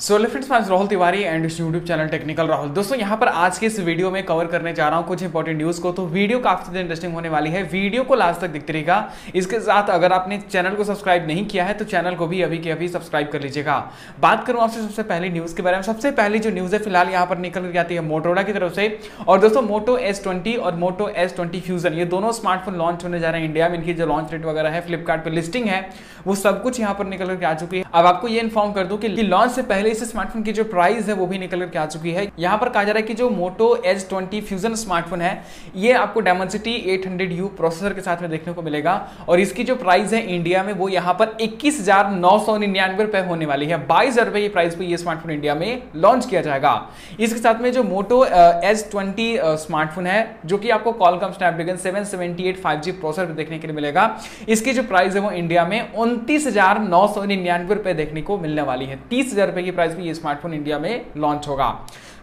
सो friends मैं Rahul Tiwari and इस YouTube channel technical Rahul दोस्तों, यहाँ पर आज के इस वीडियो में कवर करने जा रहा हूँ कुछ इंपॉर्टेंट न्यूज़ को। तो वीडियो काफ़ी ज़्यादा इंटरेस्टिंग होने वाली है। वीडियो को लास्ट तक दिखते रहेगा इसके साथ अगर आपने चैनल को सब्सक्राइब नहीं किया है तो चैनल को भी अभी के अभी सब्सक्राइब कर लीजिएगा। बात करूँ आपसे सबसे पहले न्यूज़ के बारे में। सबसे पहली जो न्यूज़ है, फ़िलहाल यहाँ पर निकल कर आती है मोटोरा की तरफ़ से। और दोस्तों मोटो एस और मोटो एस फ्यूजन ये दोनों स्मार्टफ़ोन लॉन्च होने जा रहे हैं इंडिया में। इनकी जो लॉन्च रेट वगैरह है फ्लिपकार्ट लिस्टिंग है, वो सब कुछ यहाँ पर निकल करके आ चुकी है। अब आपको ये इन्फॉर्म कर दूँ कि लॉन्च से पहले इस स्मार्टफ़ोन की जो प्राइस है, वो भी निकल करके आ चुकी है। यहाँ पर कहा जा रहा है कि जो Moto H twenty Fusion smartphone है, ये आपको डायमेंसिटी 800U प्रोसेसर के साथ में देखने को मिलेगा। और इसकी जो प्राइस है इंडिया में, वो यहाँ पर इक्कीस हज़ार नौ सौ निन्यानवे रुपए होने वाली है। बाईस हज़ार रुपए की प्राइस पे ये स्मार्टफ़ोन इंडिया में लॉन्च किया जाएगा। इसके साथ में जो मोटो एच ट्वेंटी स्मार्टफ़ोन है, जो कि आपको Qualcomm Snapdragon seven seventy eight five G processor देखने के लिए मिलेगा। इसकी जो प्राइस है वो इंडिया में उनतीस हज़ार नौ सौ निन्यानवे रुपए देखने को मिलने वाली है। तीस हज़ार रुपए की प्राइस में ये स्मार्टफ़ोन इंडिया में लॉन्च होगा।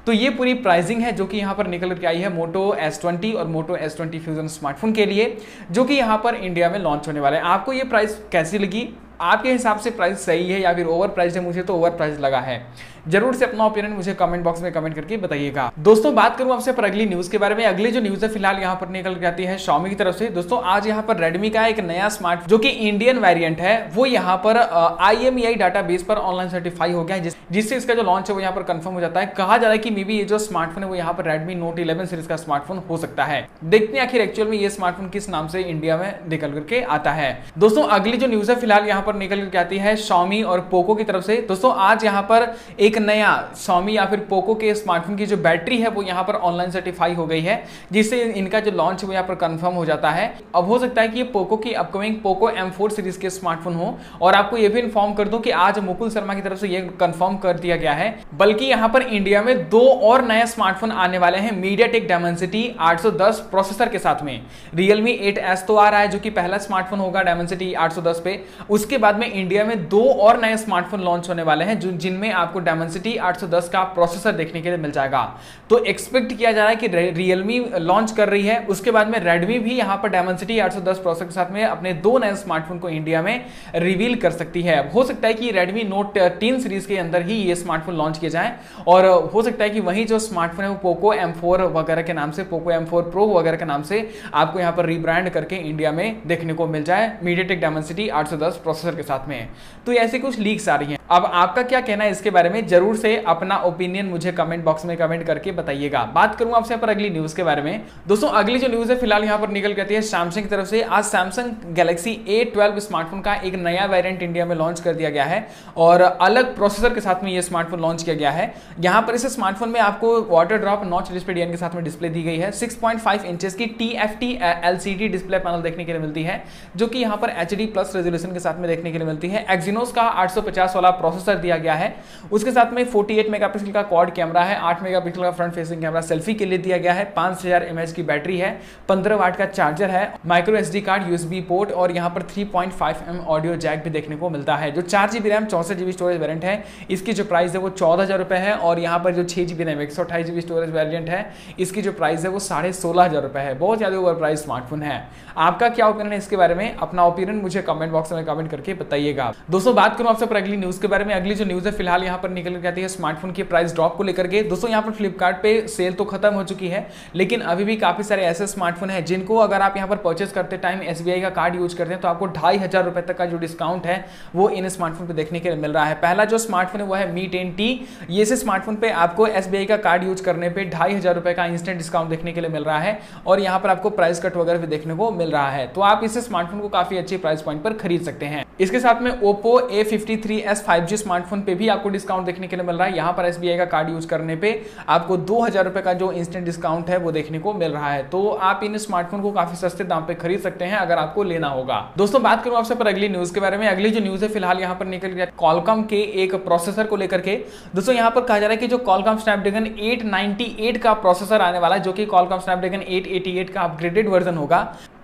तो ये पूरी प्राइसिंग है जो कि यहाँ पर निकल के आई है मोटो S20 और मोटो S20 फ्यूजन स्मार्टफ़ोन के लिए, जो कि यहाँ पर इंडिया में लॉन्च होने वाला है। आपको ये प्राइस कैसी लगी? आपके हिसाब से प्राइस सही है या फिर ओवर प्राइस है? मुझे तो ओवर प्राइस लगा है। ज़रूर से अपना ओपिनियन मुझे कमेंट बॉक्स में कमेंट करके बताइएगा। दोस्तों, बात करूँ आपसे पर अगली न्यूज़ के बारे में। अगली जो न्यूज़ है, फ़िलहाल यहाँ पर निकल जाती है शॉमी की तरफ़ से। दोस्तों, आज यहाँ पर रेडमी का एक नया स्मार्ट जो की इंडियन वेरियंट है, वो यहाँ पर आई एम डाटा बेस पर ऑनलाइन सर्टिफाई हो गया है जिससे इसका जो लॉन्च है, वो यहाँ पर कंफर्म हो जाता है। कहा जा रहा है कि मे बी ये जो स्मार्टफ़ोन है, वो यहाँ पर रेडमी नोट इलेवन सीरीज़ का स्मार्टफ़ोन हो सकता है। देखते हैं आखिर एक्चुअल में ये स्मार्टफ़ोन किस नाम से इंडिया में निकल करके आता है। दोस्तों, अगली जो न्यूज़ है, फ़िलहाल यहाँ पर निकल करके आती है शॉमी और पोको की तरफ़ से। दोस्तों, आज यहाँ पर एक नया Xiaomi या फिर पोको के स्मार्टफ़ोन की जो बैटरी है, वो यहाँ पर ऑनलाइन सर्टिफाई हो गई है, जिससे इनका जो लॉन्च है, वो यहाँ पर कंफर्म हो जाता है। अब हो सकता है कि ये पोको की अपकमिंग पोको M4 सीरीज़ के स्मार्टफ़ोन हो, और आपको ये भी इन्फॉर्म कर दूँ कि आज मुकुल शर्मा की तरफ़ से ये कंफर्म कर दिया गया है। बल्कि यहाँ पर इंडिया में दो और नए स्मार्टफ़ोन आने वाले हैं मीडिया टेक डायमेंसिटी प्रोसेसर के साथ में। रियलमी एट एस तो आ रहा है, जो कि पहला स्मार्टफ़ोन होगा डायमेंसिटी आठ पे। उसके बाद में इंडिया में दो और नए स्मार्टफ़ोन लॉन्च होने वाले हैं जिनमें आपको डायमेंसिटी 810 का प्रोसेसर देखने के लिए मिल जाएगा। तो एक्सपेक्ट किया जा रहा है कि रियलमी लॉन्च कर रही है। उसके बाद में रेडमी भी यहाँ पर डायमेंसिटी 810 प्रोसेसर के साथ में अपने दो नए स्मार्टफ़ोन को इंडिया में रिवील कर सकती है। हो सकता है कि रेडमी नोट तीन सीरीज़ के अंदर ही ये स्मार्टफ़ोन लॉन्च किए जाए। और हो सकता है कि वही जो स्मार्टफ़ोन है वो पोको एम वगैरह के नाम से पोको एम प्रो वगैरह के नाम से आपको यहाँ पर रिब्रांड करके इंडिया में देखने को मिल जाए मीडियाटेक डायमेंसिटी 810 प्रोसेसर के साथ में। तो ऐसे कुछ लीक्स आ रही हैं। अब आपका क्या कहना है इसके बारे में? ज़रूर से अपना ओपिनियन मुझे कमेंट बॉक्स में कमेंट करके बताइएगा। बात करूँ आपसे पर अगली न्यूज़ के बारे में। दोस्तों, अगली जो न्यूज़ है, फ़िलहाल यहाँ पर निकल करती है सैमसंग की तरफ़ से। आज सैमसंग गैलेक्सी ए स्मार्टफ़ोन का एक नया वेरियंट इंडिया में लॉन्च कर दिया गया है और अलग प्रोसेसर के साथ में यह स्मार्टफ़ोन लॉन्च किया गया है। यहाँ पर इस स्मार्टफ़ोन में आपको water drop notch display design के साथ में डिस्प्ले दी गई है। 6.5 इंचेस की T F T LCD display panel देखने के लिए मिलती है, जो कि यहाँ पर एचडी प्लस रेजोल्यूशन के साथ में देखने के लिए मिलती है। एक्सिनोस का 850 वाला प्रोसेसर दिया गया है। उसके साथ में 48 मेगापिक्सल का क्वाड कैमरा है 8 मेगापिक्सल का फ्रंट फेसिंग कैमरा सेल्फी के लिए दिया गया है, पाँच हज़ार एमएच की बैटरी है 15 वाट का चार्जर है micro SD card USB port और यहाँ पर 3.5 एम ऑडियो जैक भी देखने को मिलता है। जो चार जीबी रैम चौसठ स्टोरेज वेरियंट है, इसकी जो प्राइस है वो चौदह है और यहाँ पर जो छह जीबी रैम एक स्टोरेज वेरियंट है, इसकी जो प्राइस है वो साढ़े सोलह है। बहुत ज़्यादा ओवर प्राइस स्मार्टफ़ोन है। आपका क्या ओपिनियन है इसके बारे में? अपना ओपिनियन मुझे कमेंट बॉक्स में कमेंट करके बताइएगा। दोस्तों, बात करूँ आपसे अगली न्यूज़ के बारे में। अगली जो न्यूज़ है, फ़िलहाल यहाँ पर निकल जाती है स्मार्टफ़ोन की प्राइस ड्रॉप को लेकर के। दोस्तों, यहाँ पर फ्लिपकार्ट पे सेल तो खत्म हो चुकी है, लेकिन अभी भी काफ़ी सारे ऐसे स्मार्टफ़ोन है जिनको अगर आप यहाँ पर परचेस करते टाइम SBI का कार्ड यूज़ करते हैं तो आपको ढाई हज़ार तक का जो डिस्काउंट है, वो इन स्मार्टफ़ोन पे देखने के लिए मिल रहा है। पहला जो स्मार्टफ़ोन है, वो है मी टेन टी ये स्मार्टफ़ोन पे आपको एस का कार्ड यूज़ करने पर ढाई हज़ार का इंस्टेंट डिस्काउंट देखने के लिए मिल रहा है और यहाँ पर आपको प्राइस कट वगैरह भी देखने को मिल रहा है। तो आप इस स्मार्टफ़ोन को काफ़ी अच्छी प्राइस पॉइंट पर खरीद सकते हैं। इसके साथ में ओप्पो A53s 5G स्मार्टफ़ोन पे भी आपको डिस्काउंट देखने के लिए मिल रहा है। यहाँ पर SBI का कार्ड यूज़ करने पे आपको दो हज़ार का जो इंस्टेंट डिस्काउंट है वो देखने को मिल रहा है। तो आप इन स्मार्टफ़ोन को काफ़ी सस्ते दाम पे खरीद सकते हैं अगर आपको लेना होगा। दोस्तों, बात करूँ आपसे पर अगली न्यूज़ के बारे में। अगली जो न्यूज़ है, फ़िलहाल यहाँ पर निकल गया कॉलकम के एक प्रोसेसर को लेकर के। दोस्तों, यहाँ पर कहा जा रहा है कि जो कॉलकम स्नैपड्रैगन 898 का प्रोसेसर आने वाला है, जो कि कॉलकम स्नैपड्रैगन 888 का अपग्रेडेड वर्जन होगा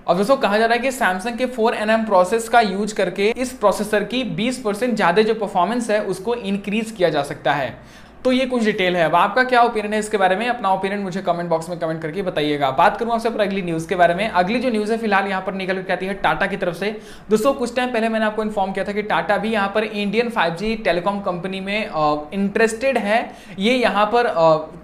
अब दोस्तों, कहा जा रहा है कि सैमसंग के 4 एन प्रोसेस का यूज़ करके इस प्रोसेसर की 20 परसेंट ज़्यादा जो परफॉर्मेंस है, उसको इंक्रीज किया जा सकता है। तो ये कुछ डिटेल है। अब आपका क्या ओपिनियन है इसके बारे में? अपना ओपिनियन मुझे कमेंट बॉक्स में कमेंट करके बताइएगा। बात करूँ आपसे अगली न्यूज़ के बारे में। अगली जो न्यूज़ है, फ़िलहाल यहाँ पर निकल के आती है टाटा की तरफ़ से। दोस्तों, कुछ टाइम पहले मैंने आपको इन्फॉर्म किया था कि टाटा भी यहाँ पर इंडियन फाइव टेलीकॉम कंपनी में इंटरेस्टेड है। ये यहाँ पर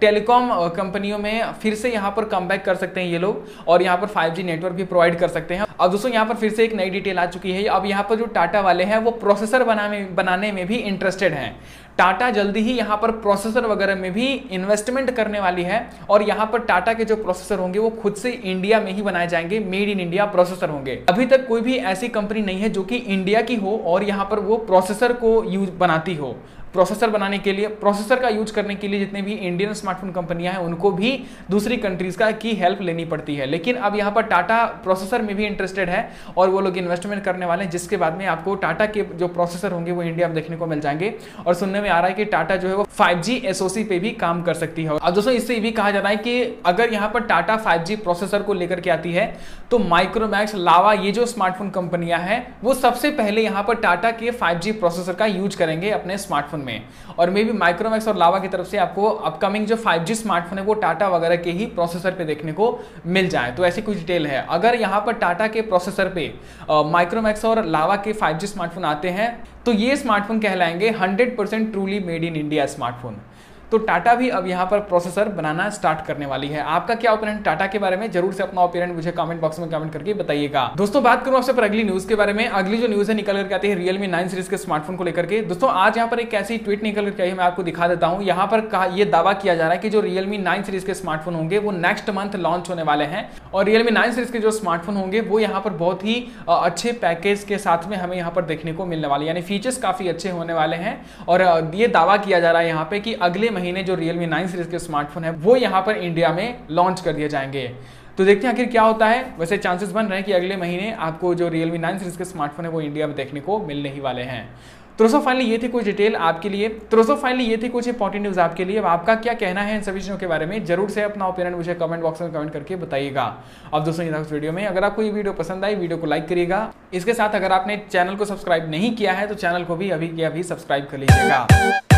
टेलीकॉम कंपनियों में फिर से यहाँ पर कम कर सकते हैं ये लोग और यहाँ पर फाइव नेटवर्क भी प्रोवाइड कर सकते हैं। अब दोस्तों, यहाँ पर फिर से एक नई डिटेल आ चुकी है। अब यहाँ पर जो टाटा वाले हैं, वो प्रोसेसर बनाने बनाने में भी इंटरेस्टेड हैं। टाटा जल्दी ही यहाँ पर प्रोसेसर वगैरह में भी इन्वेस्टमेंट करने वाली है और यहाँ पर टाटा के जो प्रोसेसर होंगे वो खुद से इंडिया में ही बनाए जाएँगे मेड इन इंडिया प्रोसेसर होंगे। अभी तक कोई भी ऐसी कंपनी नहीं है जो कि इंडिया की हो और यहाँ पर वो प्रोसेसर को यूज़ बनाती हो। प्रोसेसर बनाने के लिए, प्रोसेसर का यूज़ करने के लिए जितने भी इंडियन स्मार्टफ़ोन कंपनियाँ हैं, उनको भी दूसरी कंट्रीज़ का की हेल्प लेनी पड़ती है। लेकिन अब यहाँ पर टाटा प्रोसेसर में भी इंटरेस्टेड है और वो लोग इन्वेस्टमेंट करने वाले हैं, जिसके बाद में आपको टाटा के जो प्रोसेसर होंगे वो इंडिया में देखने को मिल जाएँगे। और सुनने में आ रहा है कि टाटा जो है वो फाइव जी पे भी काम कर सकती है। अब दोस्तों, इससे भी कहा जाता है कि अगर यहाँ पर टाटा फाइव प्रोसेसर को लेकर के आती है तो माइक्रोमैक्स लावा ये जो स्मार्टफ़ोन कंपनियाँ हैं, वो सबसे पहले यहाँ पर टाटा के फाइव प्रोसेसर का यूज़ करेंगे अपने स्मार्टफ़ोन स्मार्टफ़ोन में और मे बी माइक्रोमैक्स और लावा की तरफ़ से आपको अपकमिंग जो 5G स्मार्टफ़ोन है, वो टाटा वगैरह के ही प्रोसेसर पे देखने को मिल जाए। तो ऐसी कुछ डिटेल है। अगर यहाँ पर टाटा के प्रोसेसर पे माइक्रोमैक्स और लावा के 5G स्मार्टफ़ोन आते हैं तो ये स्मार्टफ़ोन कहलाएँगे 100% truly made in India smartphone तो टाटा भी अब यहाँ पर प्रोसेसर बनाना स्टार्ट करने वाली है। आपका क्या ओपिनियन टाटा के बारे में? ज़रूर से अपना ओपिनियन मुझे कमेंट बॉक्स में कमेंट करके बताइएगा। दोस्तों, बात करूँ आपसे पर अगली न्यूज़ के बारे में। अगली जो न्यूज़ है, निकल करके आती है रियलमी नाइन सीरीज़ के स्मार्टफ़ोन को लेकर के। दोस्तों, आज यहाँ पर एक ऐसी ट्वीट निकल करके आई मैं आपको दिखा देता हूँ। यहाँ पर ये दावा किया जा रहा है कि जो रियलमी नाइन सीरीज़ के स्मार्टफ़ोन होंगे, वो नेक्स्ट मंथ लॉन्च होने वाले हैं। और रियलमी नाइन सीरीज़ के जो स्मार्टफ़ोन होंगे, वो यहाँ पर बहुत ही अच्छे पैकेज के साथ में हमें यहाँ पर देखने को मिलने वाले यानी फीचर्स काफ़ी अच्छे होने वाले हैं। और ये दावा किया जा रहा है यहाँ पे कि अगले महीने जो रियलमी नाइन सीरीज़ के स्मार्टफ़ोन है, वो यहाँ पर इंडिया में लॉन्च कर दिए जाएँगे। तो देखते हैं आखिर क्या होता है। वैसे चांसेस बन रहे हैं कि अगले महीने आपको जो रियलमी नाइन सीरीज़ के स्मार्टफ़ोन है, वो इंडिया में देखने को मिलने ही वाले हैं। तो दोस्तों फाइनली ये थी कुछ डिटेल आपके लिए। तो दोस्तों फाइनली ये थी कुछ इंपॉर्टेंट न्यूज़ आपके लिए। अब आपका क्या कहना है इन सभी चीज़ों के बारे में, ज़रूर से अपना ओपिनियन मुझे कमेंट बॉक्स में कमेंट करके बताइएगा। अब दोस्तों, ये था उस वीडियो में। अगर आपको ये वीडियो पसंद आई वीडियो को लाइक करिएगा। इसके साथ अगर आपने चैनल को सब्सक्राइब नहीं किया है तो चैनल को भी अभी अभी सब्सक्राइब कर लीजिएगा।